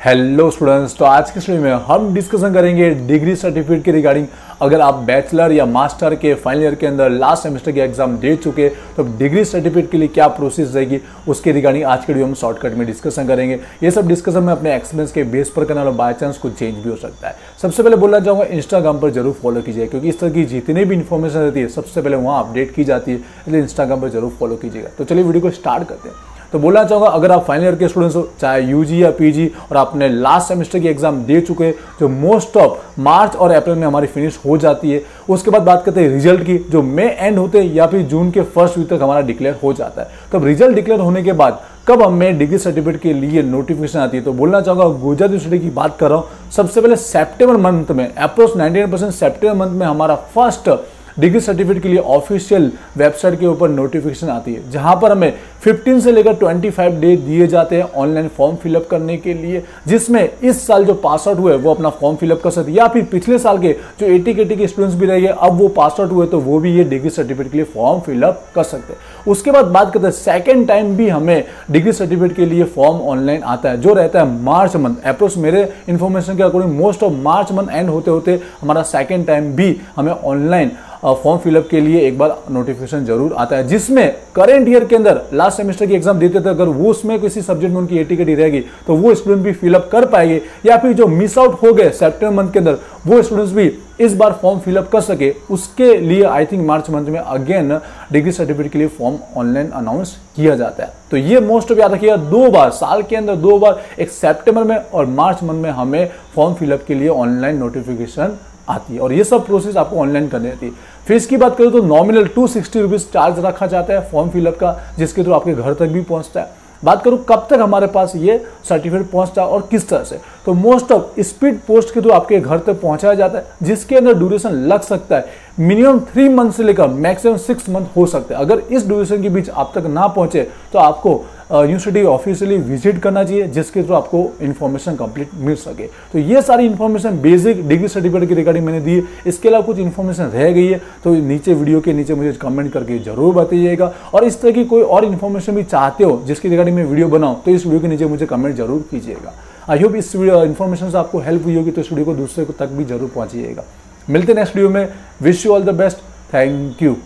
Hello students तो आज के स्टडी में हम डिस्कशन करेंगे डिग्री सर्टिफिकेट के रिगार्डिंग अगर आप बैचलर या मास्टर के फाइनल ईयर के अंदर लास्ट सेमेस्टर के एग्ज़ाम दे चुके तो डिग्री सर्टिफिकेट के लिए क्या प्रोसेस रहेगी, उसके रिगार्डिंग आज के वीडियो हम शॉर्टकट में डिस्कशन करेंगे। ये सब डिस्कशन में अपने एक्सपीरियंस के बेस पर करना बाय चांस कुछ चेंज भी हो सकता है। सबसे पहले बोलना चाहूँगा इंस्टाग्राम पर ज़रूर फॉलो कीजिए, क्योंकि इस तरह की जितनी भी इन्फॉर्मेशन रहती है, सबसे पहले वहाँ अपडेट की जाती है, इसलिए इंस्टाग्राम पर ज़रूर फॉलो कीजिएगा। तो चलिए वीडियो को स्टार्ट करते हैं। तो बोलना चाहूँगा, अगर आप फाइनल ईयर के स्टूडेंट्स हो, चाहे यूजी या पीजी और आपने लास्ट सेमेस्टर की एग्ज़ाम दे चुके हैं, जो मोस्ट ऑफ़ मार्च और अप्रैल में हमारी फिनिश हो जाती है, उसके बाद बात करते हैं रिज़ल्ट की, जो मे एंड होते हैं या फिर जून के फ़र्स्ट वीक तक हमारा डिक्लेयर हो जाता है। तो रिज़ल्ट डिक्लेयर होने के बाद, कब हमें डिग्री सर्टिफिकेट के लिए नोटिफिकेशन आती है? तो बोलना चाहूँगा, गुजरात यूनिवर्सिटी की बात कर रहा हूँ, सबसे पहले सेप्टेम्बर मंथ में approx ninety percent September month में हमारा फ़र्स्ट डिग्री सर्टिफिकेट के लिए ऑफिशियल वेबसाइट के ऊपर नोटिफिकेशन आती है, जहाँ पर हमें 15 से लेकर 25 डे दिए जाते हैं ऑनलाइन फॉर्म फिलअप करने के लिए, जिसमें इस साल जो पास आउट हुए वो अपना फॉर्म फिलअप कर सकते या फिर पिछले साल के जो एटी के के स्टूडेंट्स भी रहेंगे अब वो पास आउट हुए तो वो भी ये डिग्री सर्टिफिकेट के लिए फॉर्म फिलअप कर सकते हैं। उसके बाद बात करते हैं सेकेंड टाइम भी हमें डिग्री सर्टिफिकेट के लिए फॉर्म ऑनलाइन आता है, जो रहता है मार्च मंथ अप्रोक्स मेरे इन्फॉर्मेशन के according most of March month end होते होते हमारा सेकेंड टाइम भी हमें ऑनलाइन फॉर्म फिलअप के लिए एक बार नोटिफिकेशन ज़रूर आता है, जिसमें करेंट ईयर के अंदर लास्ट सेमेस्टर की एग्ज़ाम देते थे, अगर वो उसमें किसी सब्जेक्ट में उनकी एटी रहेगी तो वो स्टूडेंट भी फिलअप कर पाएँगे, या फिर जो मिस आउट हो गए सेप्टेम्बर मंथ के अंदर, वो स्टूडेंट्स भी इस बार फॉर्म फिलअप कर सके। उसके लिए आई थिंक मार्च मंथ में अगेन डिग्री सर्टिफिकेट के लिए फॉर्म ऑनलाइन अनाउंस किया जाता है। तो ये मोस्ट ऑफ़ याद रखिएगा, दो बार, साल के अंदर दो बार, एक सेप्टेम्बर में और मार्च मंथ में हमें फॉर्म फिलअप के लिए ऑनलाइन नोटिफिकेशन आती है। और ये सब प्रोसेस आपको ऑनलाइन करनी रहती है। फ़ीस की बात करें तो nominal two sixty rupees charge रखा जाता है फॉर्म फिलअप का, जिसके थ्रू तो आपके घर तक भी पहुँचता है। बात करूँ कब तक हमारे पास ये सर्टिफिकेट पहुँचता है और किस तरह से? तो मोस्ट ऑफ़ स्पीड पोस्ट के थ्रू आपके घर तक पहुँचाया जाता है, जिसके अंदर ड्यूरेशन लग सकता है। मिनिमम थ्री मंथ से लेकर मैक्सिमम सिक्स मंथ हो सकता है। अगर इस ड्यूरेशन के बीच आप तक ना पहुँचे तो आपको यूनिवर्सिटी ऑफिशियली विज़िट करना चाहिए, जिसके थ्रू आपको इन्फॉर्मेशन कंप्लीट मिल सके। तो ये सारी इन्फॉर्मेशन बेसिक डिग्री सर्टिफिकेट की रिगार्डिंग मैंने दी इसके अलावा कुछ इन्फॉर्मेशन रह गई है तो नीचे वीडियो के नीचे मुझे कमेंट करके ज़रूर बताइएगा। और इस तरह की कोई और इन्फॉर्मेशन भी चाहते हो, जिसकी रिगार्डिंग मैं वीडियो बनाऊँ तो इस वीडियो के नीचे मुझे कमेंट ज़रूर कीजिएगा। आई होप इस इन्फॉर्मेशन से आपको हेल्प हुई होगी तो इस वीडियो को दूसरे को तक भी ज़रूर पहुंचिएगा मिलते नेक्स्ट वीडियो में। Wish you all the best thank you